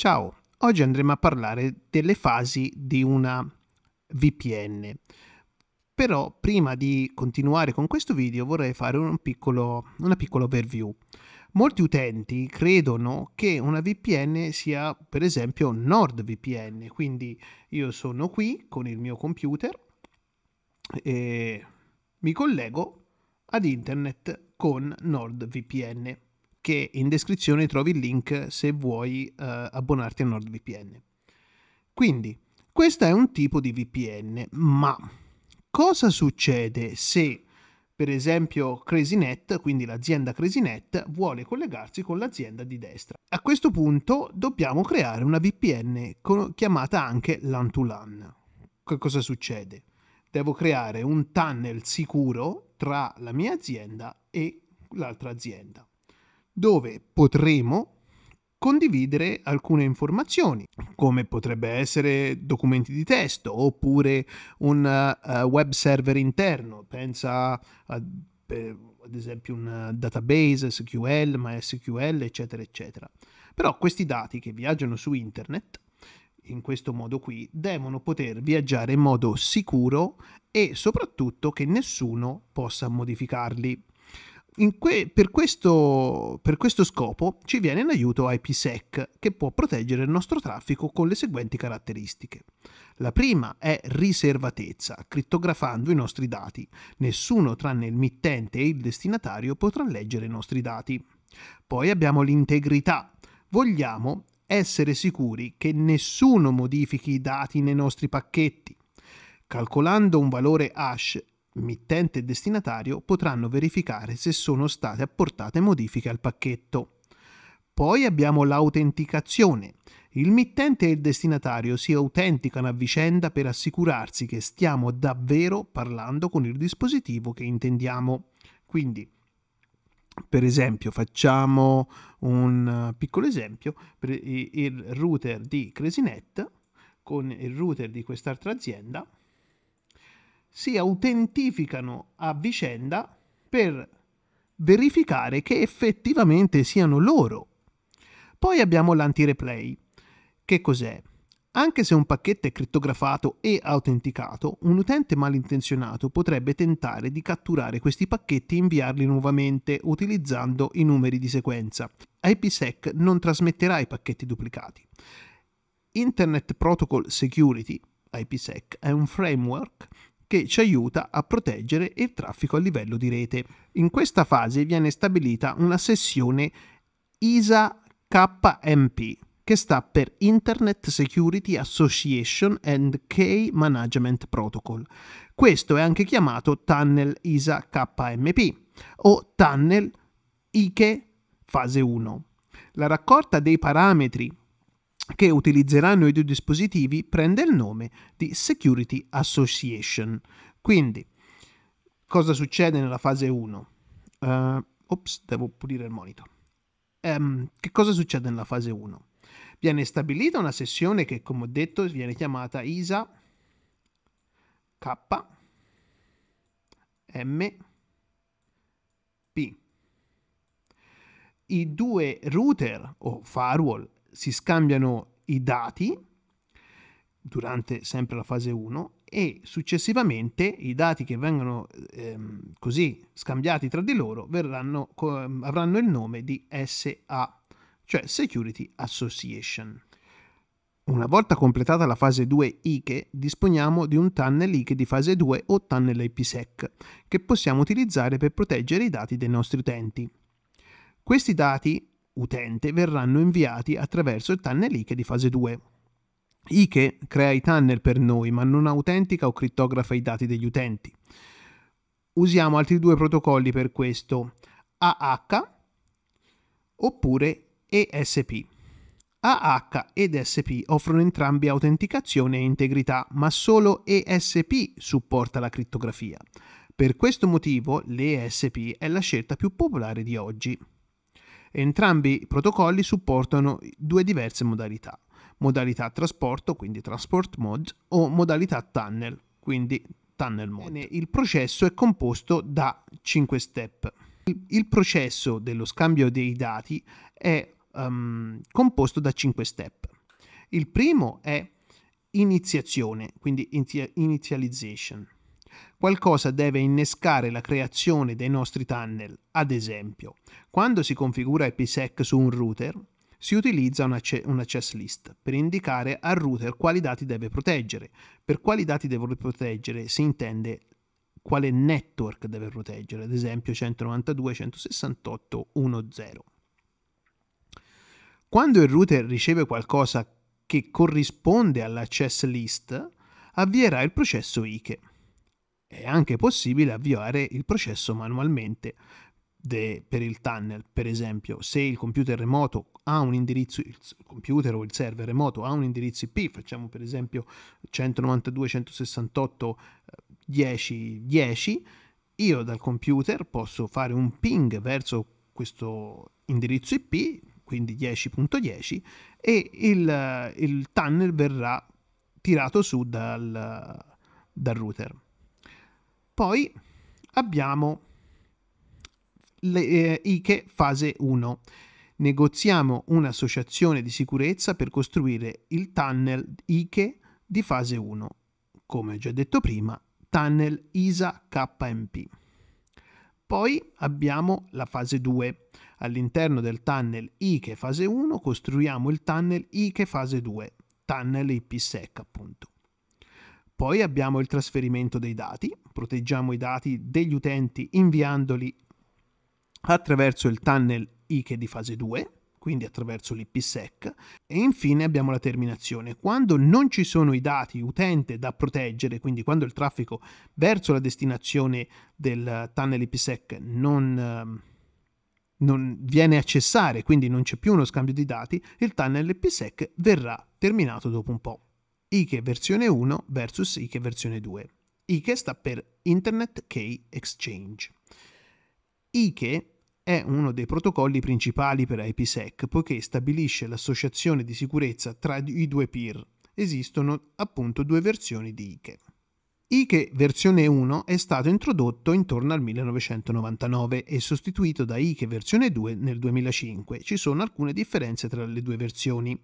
Ciao, oggi andremo a parlare delle fasi di una VPN. Però prima di continuare con questo video vorrei fare un piccolo, una piccola overview. Molti utenti credono che una VPN sia per esempio NordVPN, quindi io sono qui con il mio computer e mi collego ad internet con NordVPN che in descrizione trovi il link se vuoi eh, abbonarti a NordVPN. Quindi, questo è un tipo di VPN, ma cosa succede se per esempio CrazyNet, quindi l'azienda CrazyNet, vuole collegarsi con l'azienda di destra. A questo punto dobbiamo creare una VPN chiamata anche LAN to LAN. Che cosa succede? Devo creare un tunnel sicuro tra la mia azienda e l'altra azienda dove potremo condividere alcune informazioni, come potrebbe essere documenti di testo oppure un uh, web server interno, pensa a, per, ad esempio un database SQL, MySQL, eccetera, eccetera. Però questi dati che viaggiano su internet, in questo modo qui, devono poter viaggiare in modo sicuro e soprattutto che nessuno possa modificarli que- per, questo, per, questo, scopo ci viene in aiuto IPsec che può proteggere il nostro traffico con le seguenti caratteristiche. La prima è riservatezza, crittografando i nostri dati. Nessuno tranne il mittente e il destinatario potrà leggere i nostri dati. Poi abbiamo l'integrità. Vogliamo essere sicuri che nessuno modifichi i dati nei nostri pacchetti. Calcolando un valore hash mittente e destinatario potranno verificare se sono state apportate modifiche al pacchetto. Poi abbiamo l'autenticazione. Il mittente e il destinatario si autenticano a vicenda per assicurarsi che stiamo davvero parlando con il dispositivo che intendiamo. Quindi, per esempio, facciamo un piccolo esempio, il router di CrazyNet con il router di quest'altra azienda si autentificano a vicenda per verificare che effettivamente siano loro. Poi abbiamo l'anti-replay. Che cos'è? Anche se un pacchetto è crittografato e autenticato, un utente malintenzionato potrebbe tentare di catturare questi pacchetti e inviarli nuovamente utilizzando i numeri di sequenza. IPsec non trasmetterà i pacchetti duplicati. Internet Protocol Security, IPsec, è un framework che ci aiuta a proteggere il traffico a livello di rete. In questa fase viene stabilita una sessione ISA KMP che sta per Internet Security Association and Key Management Protocol. Questo è anche chiamato Tunnel ISA KMP o Tunnel IKE fase 1. La raccolta dei parametri che utilizzeranno i due dispositivi prende il nome di Security Association. Quindi, cosa succede nella fase 1? Uh, eh, ops, devo pulire il monitor. Um, che cosa succede nella fase 1? Viene stabilita una sessione che, come ho detto, viene chiamata ISA K M P. I due router o firewall si scambiano i dati durante sempre la fase 1 e successivamente i dati che vengono ehm, così scambiati tra di loro verranno, co- avranno il nome di SA, cioè Security Association. Una volta completata la fase 2 ICHE, disponiamo di un tunnel ICHE di fase 2 o tunnel IPsec che possiamo utilizzare per proteggere i dati dei nostri utenti. Questi dati utente verranno inviati attraverso il tunnel IKE di fase 2. IKE crea i tunnel per noi, ma non autentica o crittografa i dati degli utenti. Usiamo altri due protocolli per questo, AH oppure ESP. AH ed SP offrono entrambi autenticazione e integrità, ma solo ESP supporta la crittografia. Per questo motivo l'ESP è la scelta più popolare di oggi. Entrambi i protocolli supportano due diverse modalità. Modalità trasporto, quindi transport mode, o modalità tunnel, quindi tunnel mode. Il processo è composto da 5 step. Il processo dello scambio dei dati è um, composto da 5 step. Il primo è iniziazione, quindi initialization. Qualcosa deve innescare la creazione dei nostri tunnel. Ad esempio, quando si configura IPsec su un router, si utilizza una, una chess list per indicare al router quali dati deve proteggere. Per quali dati deve proteggere si intende quale network deve proteggere, ad esempio 192.168.1.0. Quando il router riceve qualcosa che corrisponde alla chess list, avvierà il processo IKE. È anche possibile avviare il processo manualmente de, per il tunnel. Per esempio, se il computer remoto ha un indirizzo, il computer o il server remoto ha un indirizzo IP, facciamo per esempio 192.168.10.10, io dal computer posso fare un ping verso questo indirizzo IP, quindi 10.10, e il, il tunnel verrà tirato su dal, dal router. Poi abbiamo le, eh, ICHE fase 1. Negoziamo un'associazione di sicurezza per costruire il tunnel ICHE di fase 1. Come ho già detto prima, tunnel ISA KMP. Poi abbiamo la fase 2. All'interno del tunnel ICHE fase 1 costruiamo il tunnel ICHE fase 2, tunnel IPsec appunto. Poi abbiamo il trasferimento dei dati, proteggiamo i dati degli utenti inviandoli attraverso il tunnel ICHE di fase 2, quindi attraverso l'IPsec, e infine abbiamo la terminazione. Quando non ci sono i dati utente da proteggere, quindi quando il traffico verso la destinazione del tunnel IPsec non, ehm, non viene a cessare, quindi non c'è più uno scambio di dati, il tunnel IPsec verrà terminato dopo un po'. ICHE versione 1 versus ICHE versione 2. ICHE sta per Internet Key Exchange. ICHE è uno dei protocolli principali per IPsec poiché stabilisce l'associazione di sicurezza tra i due peer. Esistono appunto due versioni di ICHE. ICHE versione 1 è stato introdotto intorno al 1999 e sostituito da ICHE versione 2 nel 2005. Ci sono alcune differenze tra le due versioni.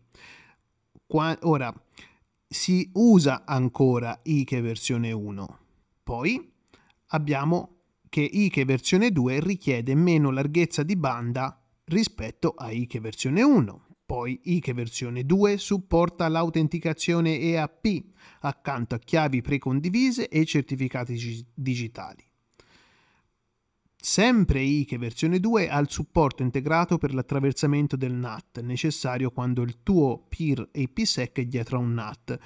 Qua, ora, si usa ancora ICHE versione 1. Poi abbiamo che ICHE versione 2 richiede meno larghezza di banda rispetto a ICHE versione 1. Poi ICHE versione 2 supporta l'autenticazione EAP accanto a chiavi precondivise e certificati digitali. Sempre ICHE versione 2 ha il supporto integrato per l'attraversamento del NAT, necessario quando il tuo peer APSEC è dietro a un NAT,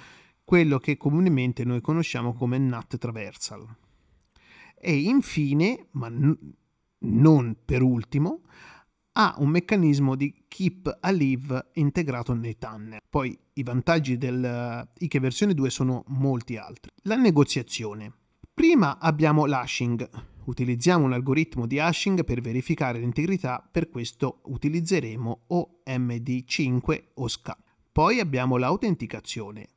quello che comunemente noi conosciamo come NAT traversal. E infine, ma n- non per ultimo, ha un meccanismo di keep alive integrato nei tunnel. Poi i vantaggi del IKE versione 2 sono molti altri. La negoziazione. Prima abbiamo l'hashing. Utilizziamo un algoritmo di hashing per verificare l'integrità, per questo utilizzeremo OMD5 o SCA. Poi abbiamo l'autenticazione.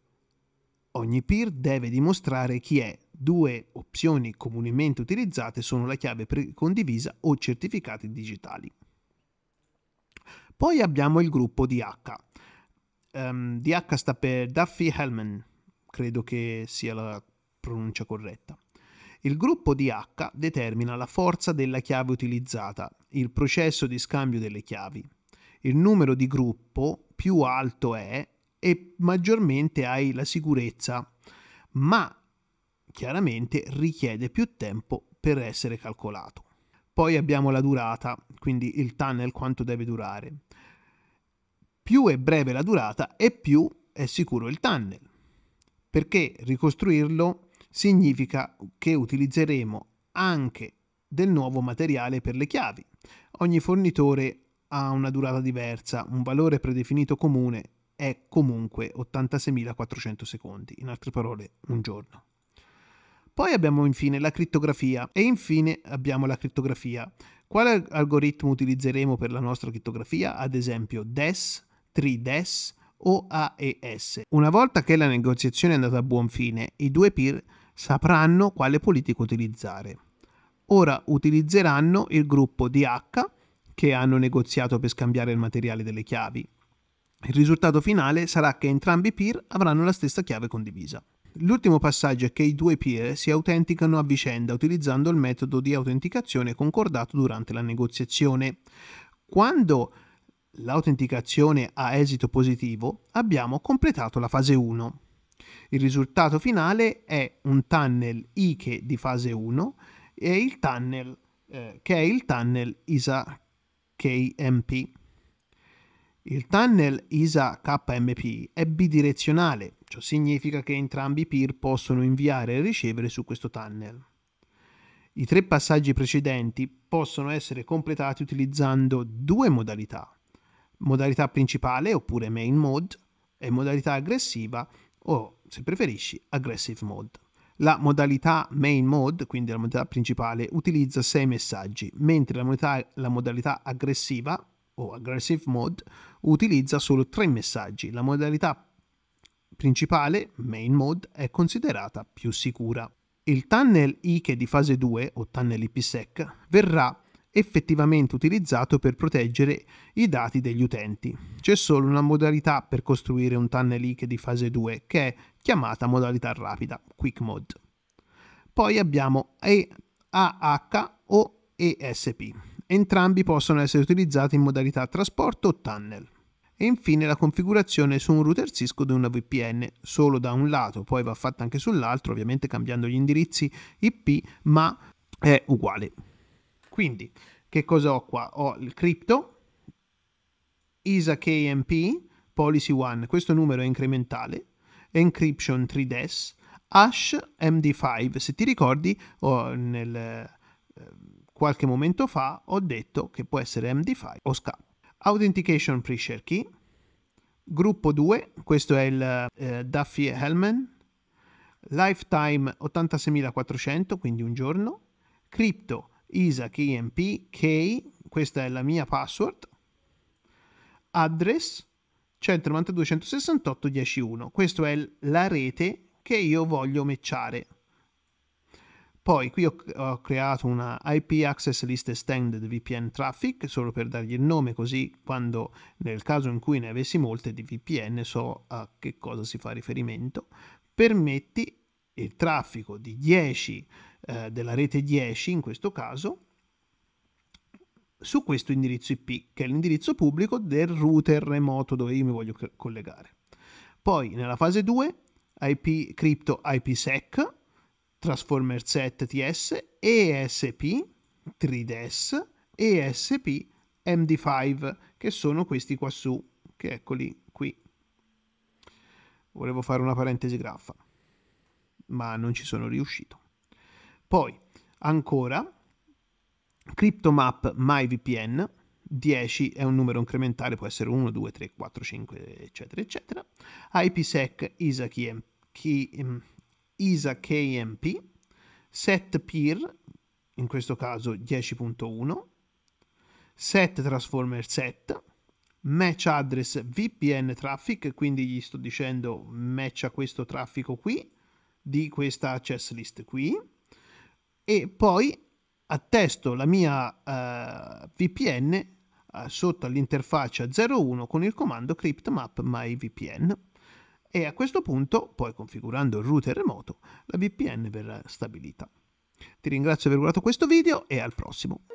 Ogni peer deve dimostrare chi è Due opzioni comunemente utilizzate sono la chiave condivisa o certificati digitali. Poi abbiamo il gruppo DH. Um, DH sta per Duffy Hellman, credo che sia la pronuncia corretta. Il gruppo DH determina la forza della chiave utilizzata, il processo di scambio delle chiavi. Il numero di gruppo più alto è e maggiormente hai la sicurezza, ma chiaramente richiede più tempo per essere calcolato. Poi abbiamo la durata, quindi il tunnel quanto deve durare. Più è breve la durata e più è sicuro il tunnel, perché ricostruirlo significa che utilizzeremo anche del nuovo materiale per le chiavi. Ogni fornitore ha una durata diversa, un valore predefinito comune è comunque 86.400 secondi, in altre parole un giorno. Poi abbiamo infine la crittografia e infine abbiamo la crittografia. Quale algoritmo utilizzeremo per la nostra crittografia? Ad esempio DES, 3DES o AES. Una volta che la negoziazione è andata a buon fine, i due peer sapranno quale politica utilizzare. Ora utilizzeranno il gruppo DH che hanno negoziato per scambiare il materiale delle chiavi. Il risultato finale sarà che entrambi i peer avranno la stessa chiave condivisa. L'ultimo passaggio è che i due peer si autenticano a vicenda utilizzando il metodo di autenticazione concordato durante la negoziazione. Quando l'autenticazione ha esito positivo, abbiamo completato la fase 1. Il risultato finale è un tunnel IKE di fase 1 e il tunnel eh, che è il tunnel ISA KMP. Il tunnel ISA KMP è bidirezionale, ciò significa che entrambi i peer possono inviare e ricevere su questo tunnel. I tre passaggi precedenti possono essere completati utilizzando due modalità, modalità principale oppure main mode e modalità aggressiva o, se preferisci, aggressive mode. La modalità main mode, quindi la modalità principale, utilizza 6 messaggi, mentre la modalità, la modalità aggressiva o aggressive mode utilizza solo 3 messaggi. La modalità principale, main mode, è considerata più sicura. Il tunnel IKE di fase 2 o tunnel IPsec verrà effettivamente utilizzato per proteggere i dati degli utenti. C'è solo una modalità per costruire un tunnel IKE di fase 2 che è chiamata modalità rapida, Quick Mode. Poi abbiamo AH o ESP. Entrambi possono essere utilizzati in modalità trasporto o tunnel. E infine la configurazione su un router Cisco di una VPN, solo da un lato, poi va fatta anche sull'altro, ovviamente cambiando gli indirizzi IP, ma è uguale. Quindi, che cosa ho qua? Ho il crypto, ISA KMP, Policy 1, questo numero è incrementale, Encryption 3DES, Hash MD5. Se ti ricordi, oh, nel, eh, qualche momento fa ho detto che può essere MD5 o SCA. Authentication Pre-Share Key, gruppo 2, questo è il eh, Duffy Hellman, Lifetime 86400, quindi un giorno, Crypto ISA KMP K, questa è la mia password, address 192.168.10.1, questa è la rete che io voglio matchare. Poi qui ho, ho, creato una IP Access List Extended VPN Traffic, solo per dargli il nome così quando nel caso in cui ne avessi molte di VPN so a che cosa si fa riferimento. Permetti il traffico di 10 eh, della rete 10 in questo caso su questo indirizzo IP che è l'indirizzo pubblico del router remoto dove io mi voglio collegare. Poi nella fase 2 IP crypto IPsec, transformer set TS, ESP, 3DS, ESP, MD5 che sono questi qua su che eccoli qui. Volevo fare una parentesi graffa ma non ci sono riuscito. Poi ancora CryptoMap MyVPN 10 è un numero incrementale, può essere 1, 2, 3, 4, 5, eccetera, eccetera. IPsec ISA, KM, ISA KMP, set peer, in questo caso 10.1, set transformer set, match address VPN traffic, quindi gli sto dicendo match a questo traffico qui, di questa access list qui, e poi attesto la mia eh, VPN eh, sotto all'interfaccia 01 con il comando cryptmap myVPN e a questo punto, poi configurando il router remoto, la VPN verrà stabilita. Ti ringrazio per aver guardato questo video e al prossimo.